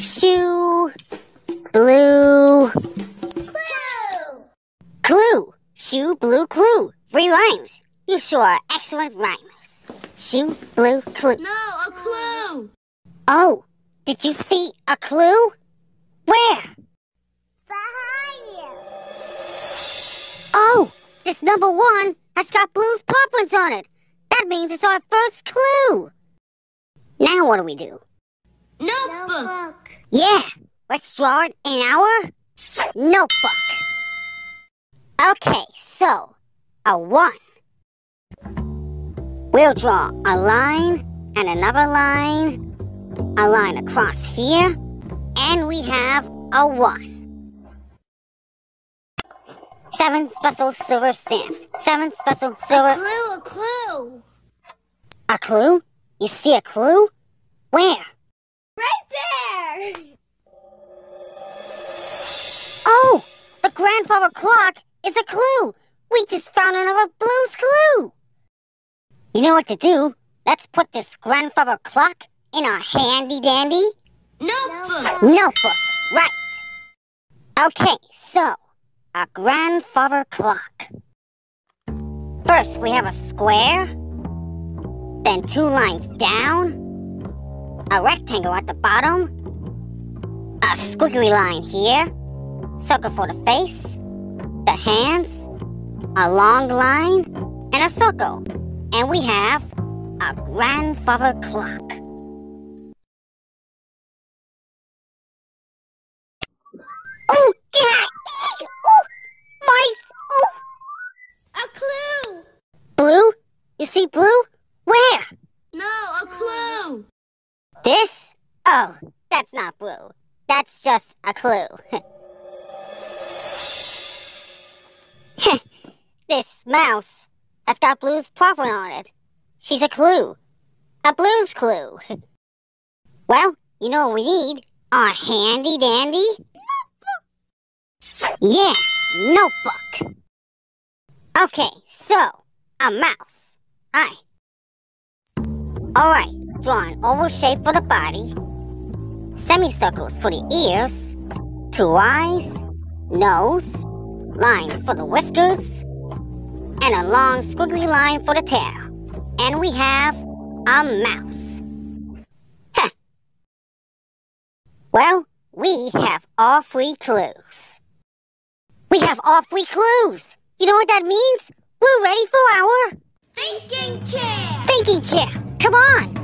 Shoe. Blue. Clue! Clue. Shoe, blue, clue. Three rhymes. You sure are excellent rhymers. Shoe, blue, clue. No, a clue! Oh, did you see a clue? Where? Behind you! Oh, this number one has got blue's pop on it. That means it's our first clue. Now what do we do? Notebook! Yeah, let's draw it in our notebook. Okay, so a one. We'll draw a line and another line, a line across here, and we have a one. Seven special silver stamps. Seven special silver. Clue, a clue! A clue? You see a clue? Where? Grandfather clock is a clue. We just found another blues clue. You know what to do? Let's put this grandfather clock in our handy dandy Notebook! notebook. Right. Okay, so a grandfather clock. First, we have a square, then two lines down, a rectangle at the bottom, a squiggly line here, circle for the face, the hands, a long line, and a circle. And we have a grandfather clock. Oh! Oh, mice! Oh, A clue! blue? You see blue? Where? No, a clue! This? Oh, that's not blue. That's just a clue. this mouse has got blue's proper on it. She's a clue. A blue's clue. well, you know what we need? A handy dandy? Notebook. Yeah, notebook. Okay, so, a mouse. Hi. Alright, draw an oval shape for the body, semicircles for the ears, two eyes, nose, lines for the whiskers, and a long squiggly line for the tail. And we have a mouse. Heh. Well, we have all three clues. We have all three clues. You know what that means? We're ready for our Thinking chair! thinking chair. Come on.